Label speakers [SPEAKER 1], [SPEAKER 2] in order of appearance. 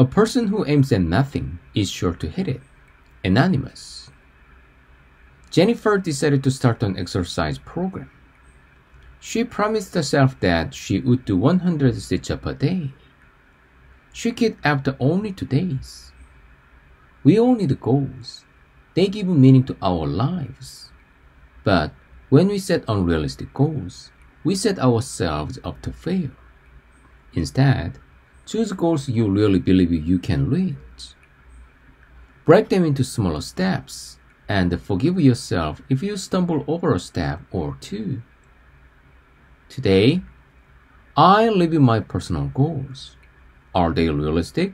[SPEAKER 1] A person who aims at nothing is sure to hit it. Anonymous. Jennifer decided to start an exercise program. She promised herself that she would do 100 sit ups a day. She quit after only two days. We all need goals. They give meaning to our lives. But when we set unrealistic goals, we set ourselves up to fail. Instead, choose goals you really believe you can reach. Break them into smaller steps and forgive yourself if you stumble over a step or two. Today, I live in my personal goals. Are they realistic?